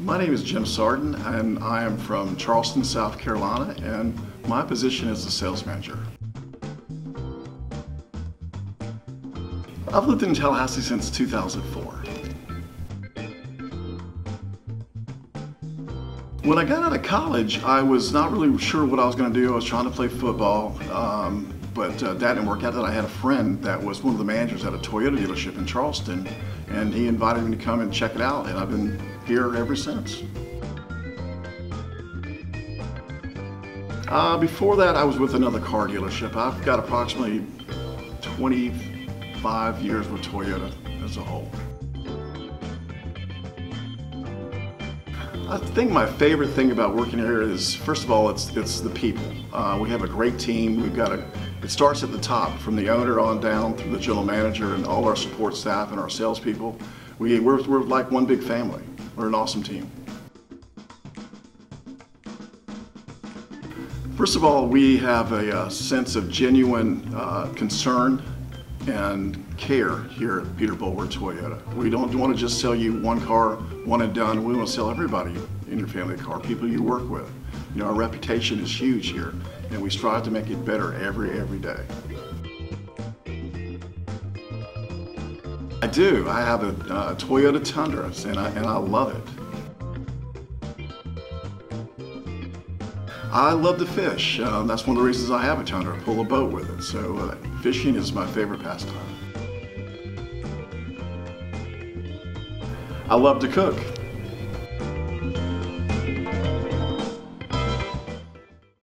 My name is Jim Sartin and I am from Charleston, South Carolina and my position is the sales manager. I've lived in Tallahassee since 2004. When I got out of college, I was not really sure what I was going to do. I was trying to play football, um, but uh, that didn't work out. That I had a friend that was one of the managers at a Toyota dealership in Charleston, and he invited me to come and check it out, and I've been here ever since. Uh, before that, I was with another car dealership. I've got approximately 25 years with Toyota as a whole. I think my favorite thing about working here is, first of all, it's it's the people. Uh, we have a great team. We've got a. It starts at the top, from the owner on down through the general manager and all our support staff and our salespeople. We we're, we're like one big family. We're an awesome team. First of all, we have a, a sense of genuine uh, concern and care here at Peter Boulware Toyota. We don't want to just sell you one car, one and done. We want to sell everybody in your family a car, people you work with. You know, our reputation is huge here, and we strive to make it better every, every day. I do. I have a, a Toyota Tundra, and I, and I love it. I love to fish. Um, that's one of the reasons I have a Tundra, pull a boat with it. So uh, fishing is my favorite pastime. I love to cook.